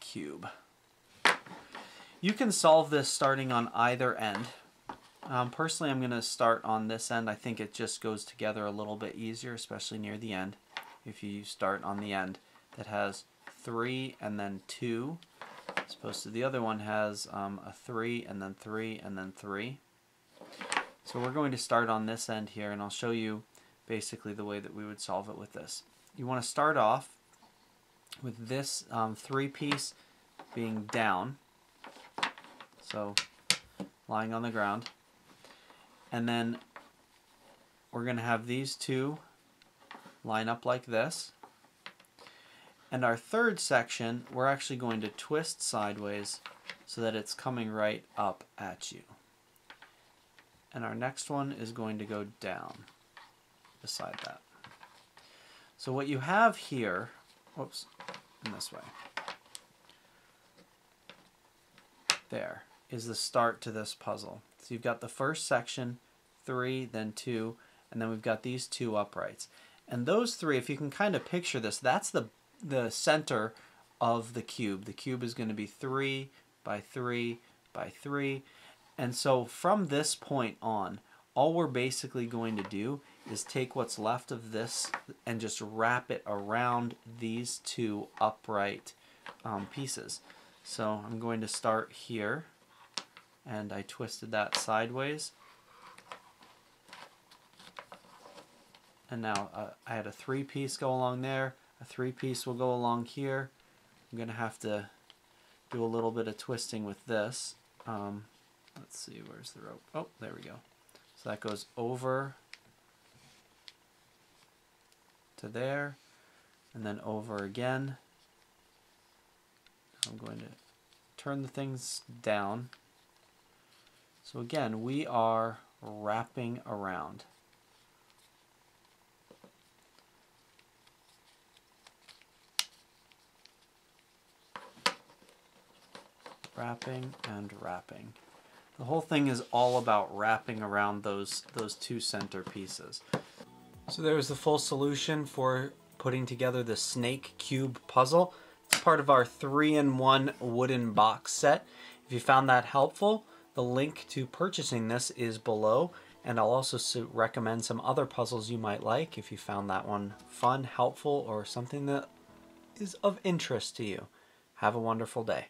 cube. You can solve this starting on either end. Um, personally, I'm going to start on this end. I think it just goes together a little bit easier, especially near the end. If you start on the end that has 3 and then 2, as opposed to the other one has um, a 3 and then 3 and then 3. So we're going to start on this end here, and I'll show you basically the way that we would solve it with this. You want to start off with this um, three piece being down, so lying on the ground, and then we're going to have these two line up like this. And our third section, we're actually going to twist sideways so that it's coming right up at you. And our next one is going to go down beside that. So what you have here, whoops, in this way, there is the start to this puzzle. So you've got the first section, three, then two, and then we've got these two uprights. And those three, if you can kind of picture this, that's the, the center of the cube. The cube is going to be three by three by three. And so from this point on, all we're basically going to do is take what's left of this and just wrap it around these two upright um, pieces. So I'm going to start here and I twisted that sideways. And now uh, I had a three piece go along there, a three piece will go along here. I'm going to have to do a little bit of twisting with this. Um, let's see, where's the rope? Oh, there we go. So that goes over to there and then over again. I'm going to turn the things down. So again, we are wrapping around. Wrapping and wrapping. The whole thing is all about wrapping around those, those two center pieces. So there's the full solution for putting together the snake cube puzzle. It's part of our three-in-one wooden box set. If you found that helpful, the link to purchasing this is below, and I'll also recommend some other puzzles you might like if you found that one fun, helpful, or something that is of interest to you. Have a wonderful day.